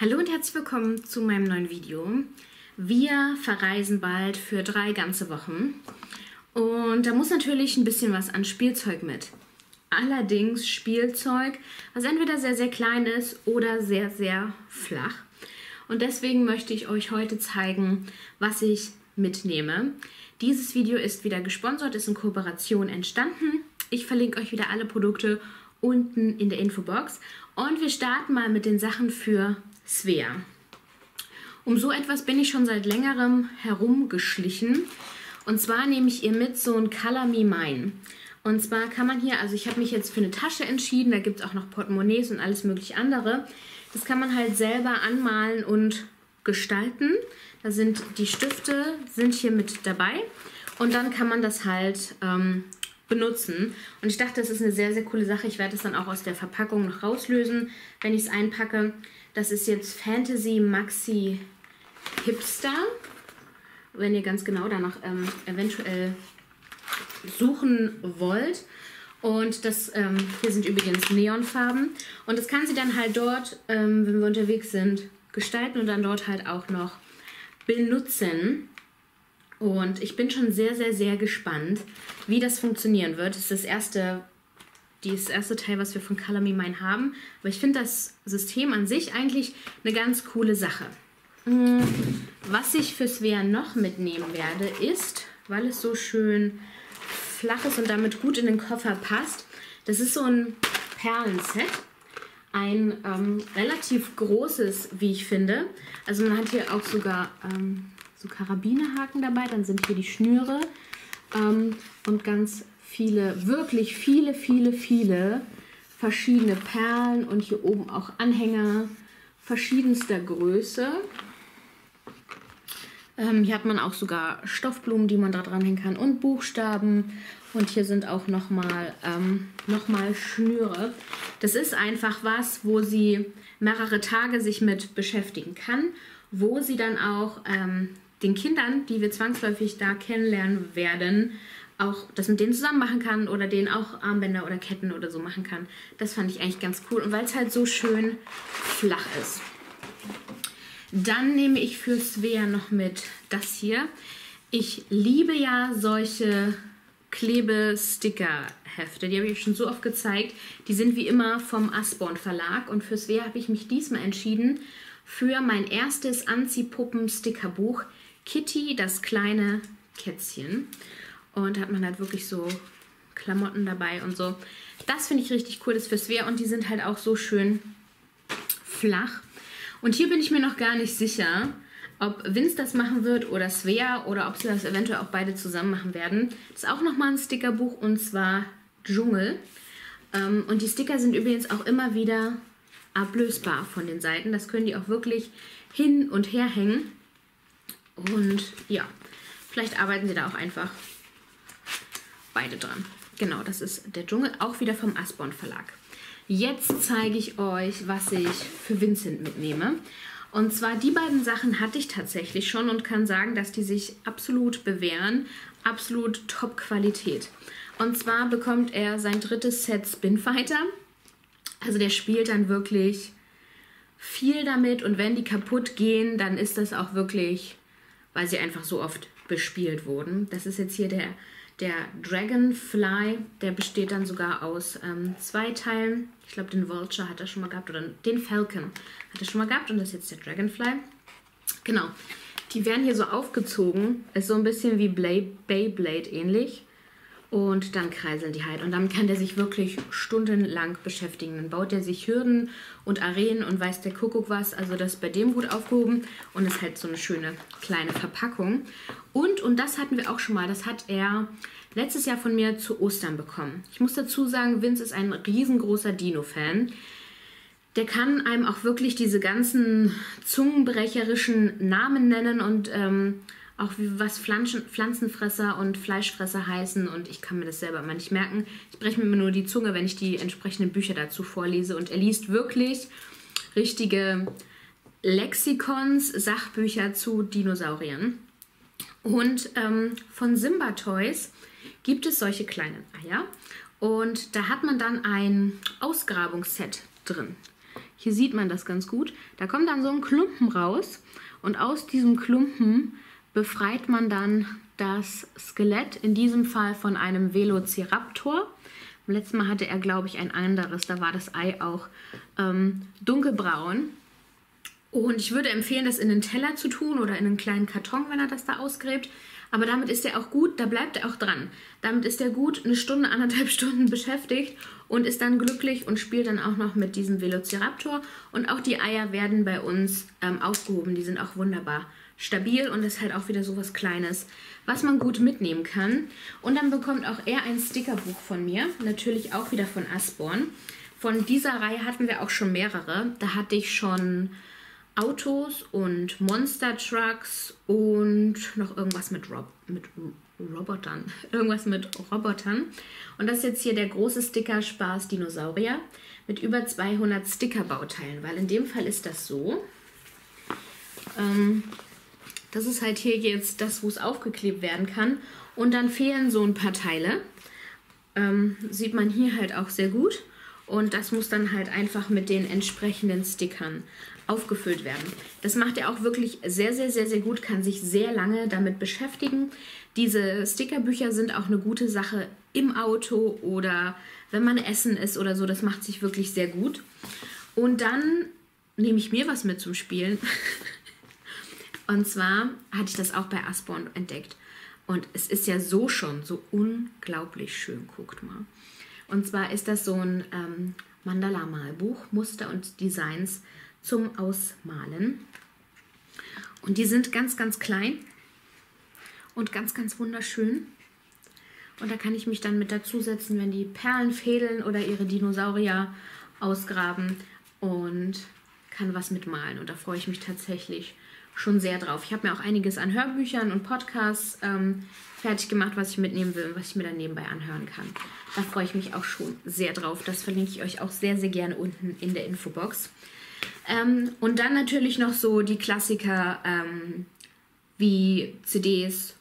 Hallo und herzlich willkommen zu meinem neuen Video. Wir verreisen bald für drei ganze Wochen und da muss natürlich ein bisschen was an Spielzeug mit. Allerdings Spielzeug, was entweder sehr, sehr klein ist oder sehr, sehr flach. Und deswegen möchte ich euch heute zeigen, was ich mitnehme. Dieses Video ist wieder gesponsert, ist in Kooperation entstanden. Ich verlinke euch wieder alle Produkte unten in der Infobox. Und wir starten mal mit den Sachen für Svea. Um so etwas bin ich schon seit längerem herumgeschlichen. Und zwar nehme ich ihr mit so ein Color Me Mine. Und zwar kann man hier, also ich habe mich jetzt für eine Tasche entschieden, da gibt es auch noch Portemonnaies und alles mögliche andere. Das kann man halt selber anmalen und gestalten. Da sind die Stifte sind hier mit dabei und dann kann man das halt ähm, benutzen. Und ich dachte, das ist eine sehr, sehr coole Sache. Ich werde es dann auch aus der Verpackung noch rauslösen, wenn ich es einpacke. Das ist jetzt Fantasy Maxi Hipster. Wenn ihr ganz genau danach ähm, eventuell suchen wollt. Und das ähm, hier sind übrigens Neonfarben. Und das kann sie dann halt dort, ähm, wenn wir unterwegs sind, gestalten und dann dort halt auch noch benutzen. Und ich bin schon sehr, sehr, sehr gespannt, wie das funktionieren wird. Das ist das erste das erste Teil, was wir von Color Me Mine haben. Aber ich finde das System an sich eigentlich eine ganz coole Sache. Mm, was ich für Svea noch mitnehmen werde, ist, weil es so schön flach ist und damit gut in den Koffer passt, das ist so ein Perlenset. Ein ähm, relativ großes, wie ich finde. Also man hat hier auch sogar ähm, so Karabinerhaken dabei, dann sind hier die Schnüre ähm, und ganz viele, wirklich viele, viele, viele verschiedene Perlen und hier oben auch Anhänger verschiedenster Größe. Ähm, hier hat man auch sogar Stoffblumen, die man da dranhängen kann und Buchstaben. Und hier sind auch nochmal ähm, noch Schnüre. Das ist einfach was, wo sie mehrere Tage sich mit beschäftigen kann, wo sie dann auch ähm, den Kindern, die wir zwangsläufig da kennenlernen werden, auch das mit denen zusammen machen kann oder denen auch Armbänder oder Ketten oder so machen kann. Das fand ich eigentlich ganz cool und weil es halt so schön flach ist. Dann nehme ich für Svea noch mit das hier. Ich liebe ja solche Klebesticker-Hefte. Die habe ich schon so oft gezeigt. Die sind wie immer vom Asborn Verlag und für Svea habe ich mich diesmal entschieden für mein erstes Anziehpuppen-Stickerbuch Kitty, das kleine Kätzchen. Und hat man halt wirklich so Klamotten dabei und so. Das finde ich richtig cool, das ist für Svea und die sind halt auch so schön flach. Und hier bin ich mir noch gar nicht sicher, ob Vince das machen wird oder Svea oder ob sie das eventuell auch beide zusammen machen werden. Das ist auch nochmal ein Stickerbuch und zwar Dschungel. Ähm, und die Sticker sind übrigens auch immer wieder ablösbar von den Seiten. Das können die auch wirklich hin und her hängen. Und ja, vielleicht arbeiten sie da auch einfach beide dran. Genau, das ist der Dschungel, auch wieder vom Asborn Verlag. Jetzt zeige ich euch, was ich für Vincent mitnehme. Und zwar die beiden Sachen hatte ich tatsächlich schon und kann sagen, dass die sich absolut bewähren. Absolut Top-Qualität. Und zwar bekommt er sein drittes Set Spinfighter. Also der spielt dann wirklich viel damit und wenn die kaputt gehen, dann ist das auch wirklich, weil sie einfach so oft bespielt wurden. Das ist jetzt hier der der Dragonfly, der besteht dann sogar aus ähm, zwei Teilen. Ich glaube, den Vulture hat er schon mal gehabt oder den Falcon hat er schon mal gehabt und das ist jetzt der Dragonfly. Genau. Die werden hier so aufgezogen. Ist so ein bisschen wie Beyblade ähnlich. Und dann kreiseln die halt. Und damit kann der sich wirklich stundenlang beschäftigen. Dann baut er sich Hürden und Arenen und weiß der Kuckuck was. Also das ist bei dem gut aufgehoben. Und ist halt so eine schöne kleine Verpackung. Und, und das hatten wir auch schon mal, das hat er letztes Jahr von mir zu Ostern bekommen. Ich muss dazu sagen, Vince ist ein riesengroßer Dino-Fan. Der kann einem auch wirklich diese ganzen zungenbrecherischen Namen nennen und ähm, auch wie, was Pflanzen, Pflanzenfresser und Fleischfresser heißen und ich kann mir das selber immer nicht merken. Ich breche mir immer nur die Zunge, wenn ich die entsprechenden Bücher dazu vorlese und er liest wirklich richtige Lexikons, Sachbücher zu Dinosauriern. Und ähm, von Simba Toys gibt es solche kleinen Eier und da hat man dann ein Ausgrabungsset drin. Hier sieht man das ganz gut. Da kommt dann so ein Klumpen raus und aus diesem Klumpen befreit man dann das Skelett, in diesem Fall von einem Velociraptor. Beim letzten Mal hatte er, glaube ich, ein anderes. Da war das Ei auch ähm, dunkelbraun. Und ich würde empfehlen, das in einen Teller zu tun oder in einen kleinen Karton, wenn er das da ausgräbt. Aber damit ist er auch gut, da bleibt er auch dran. Damit ist er gut eine Stunde, anderthalb Stunden beschäftigt und ist dann glücklich und spielt dann auch noch mit diesem Velociraptor. Und auch die Eier werden bei uns ähm, aufgehoben. Die sind auch wunderbar stabil und ist halt auch wieder so was Kleines, was man gut mitnehmen kann. Und dann bekommt auch er ein Stickerbuch von mir, natürlich auch wieder von Asborn. Von dieser Reihe hatten wir auch schon mehrere. Da hatte ich schon Autos und Monster Trucks und noch irgendwas mit, Rob mit Robotern. Irgendwas mit Robotern. Und das ist jetzt hier der große Sticker Spaß Dinosaurier mit über 200 Stickerbauteilen, weil in dem Fall ist das so. Ähm, das ist halt hier jetzt das, wo es aufgeklebt werden kann. Und dann fehlen so ein paar Teile. Ähm, sieht man hier halt auch sehr gut. Und das muss dann halt einfach mit den entsprechenden Stickern aufgefüllt werden. Das macht er auch wirklich sehr, sehr, sehr, sehr gut, kann sich sehr lange damit beschäftigen. Diese Stickerbücher sind auch eine gute Sache im Auto oder wenn man essen ist oder so. Das macht sich wirklich sehr gut. Und dann nehme ich mir was mit zum Spielen. Und zwar hatte ich das auch bei Asborn entdeckt. Und es ist ja so schon so unglaublich schön, guckt mal. Und zwar ist das so ein ähm, Mandala-Malbuch, Muster und Designs zum Ausmalen. Und die sind ganz, ganz klein und ganz, ganz wunderschön. Und da kann ich mich dann mit dazusetzen, wenn die Perlen fädeln oder ihre Dinosaurier ausgraben und kann was mitmalen. Und da freue ich mich tatsächlich schon sehr drauf. Ich habe mir auch einiges an Hörbüchern und Podcasts ähm, fertig gemacht, was ich mitnehmen will und was ich mir dann nebenbei anhören kann. Da freue ich mich auch schon sehr drauf. Das verlinke ich euch auch sehr, sehr gerne unten in der Infobox. Ähm, und dann natürlich noch so die Klassiker ähm, wie CDs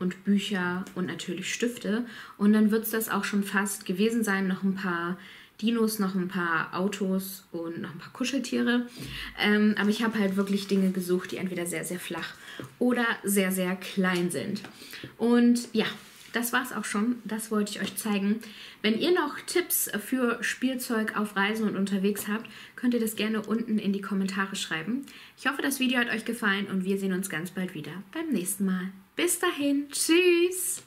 und Bücher und natürlich Stifte. Und dann wird es das auch schon fast gewesen sein. Noch ein paar Dinos, noch ein paar Autos und noch ein paar Kuscheltiere. Ähm, aber ich habe halt wirklich Dinge gesucht, die entweder sehr, sehr flach oder sehr, sehr klein sind. Und ja, das war's auch schon. Das wollte ich euch zeigen. Wenn ihr noch Tipps für Spielzeug auf Reisen und unterwegs habt, könnt ihr das gerne unten in die Kommentare schreiben. Ich hoffe, das Video hat euch gefallen und wir sehen uns ganz bald wieder beim nächsten Mal. Bis dahin, tschüss!